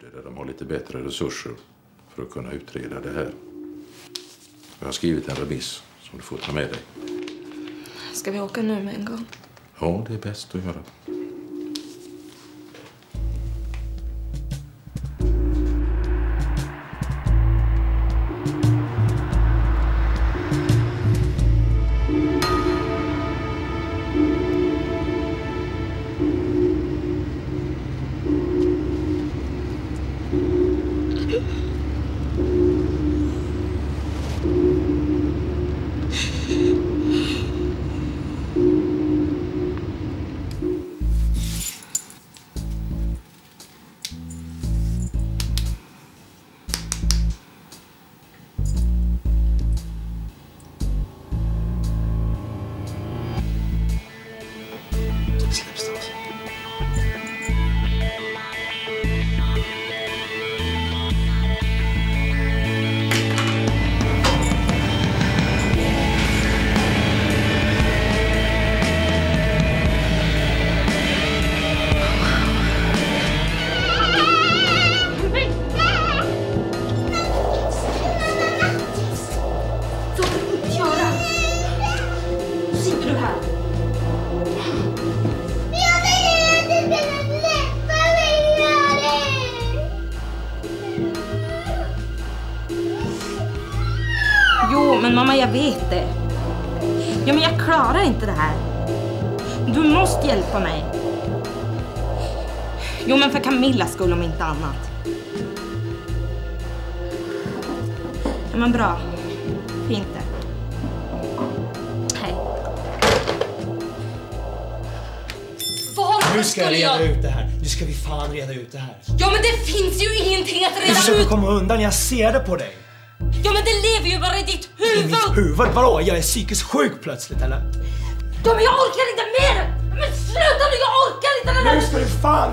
Skövde där de har lite bättre resurser för att kunna utreda det här. Jag har skrivit en remiss som du får ta med dig. Ska vi åka nu med en gång? Ja, det är bäst att göra. Sitter du här. Jag vill inte släppa mig, Alice! Jo, men mamma, jag vet det. Ja, men jag klarar inte det här. Du måste hjälpa mig. Jo, men för Camillas skull om inte annat. Ja, men bra. Fint det. Nu ska jag reda ut det här. Nu ska vi fan reda ut det här. Ja, men det finns ju ingenting att Du reda försöker ut. komma undan, jag ser det på dig. Ja, men det lever ju bara i ditt I huvud. mitt huvud? Vadå? Jag är psykiskt sjuk plötsligt eller? Ja, men jag orkar inte mer! Men sluta nu, jag orkar inte! Nu ska du fan